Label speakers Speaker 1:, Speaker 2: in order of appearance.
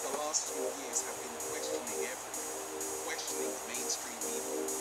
Speaker 1: the last few years have been questioning everything, questioning mainstream media,